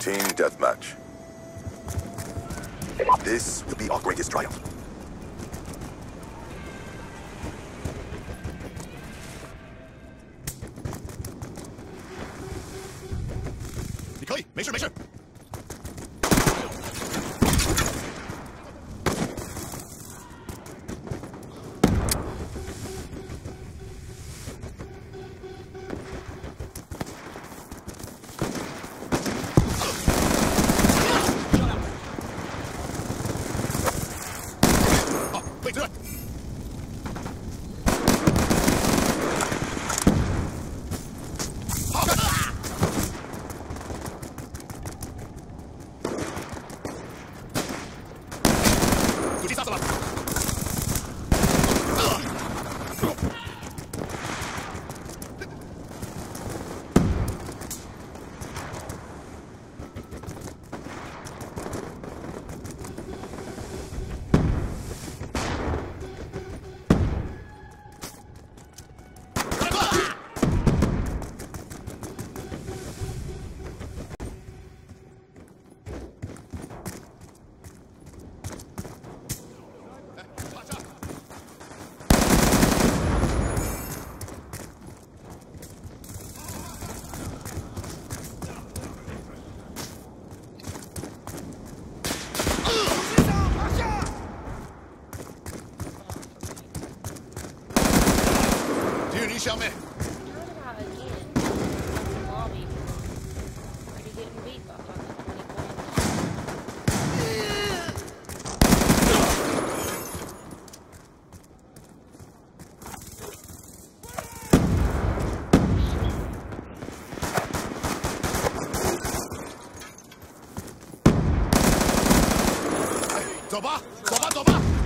Team deathmatch. This will be our greatest triumph. 藤沢様 Shelby. Toba, toba, toba.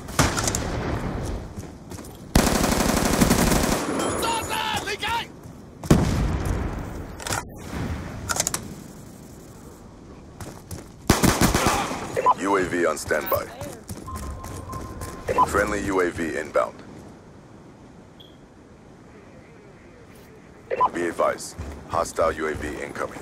UAV on standby. Friendly UAV inbound. Be advised, hostile UAV incoming.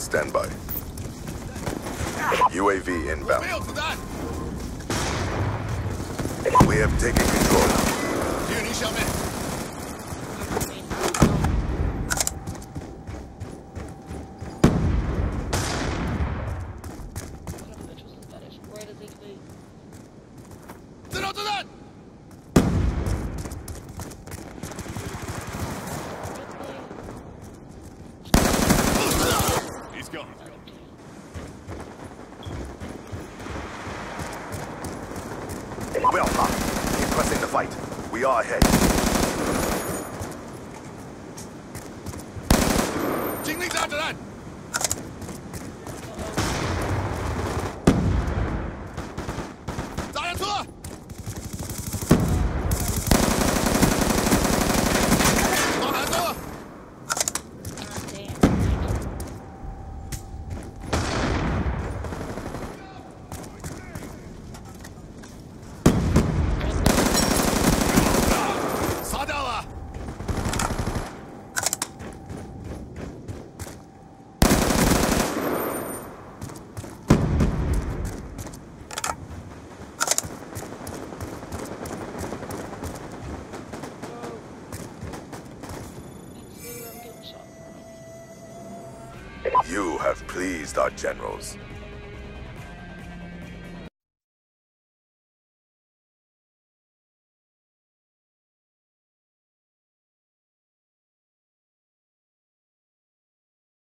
on standby. UAV inbound. We have taken control. go. Well done. Impressing the fight. We are ahead. Our generals.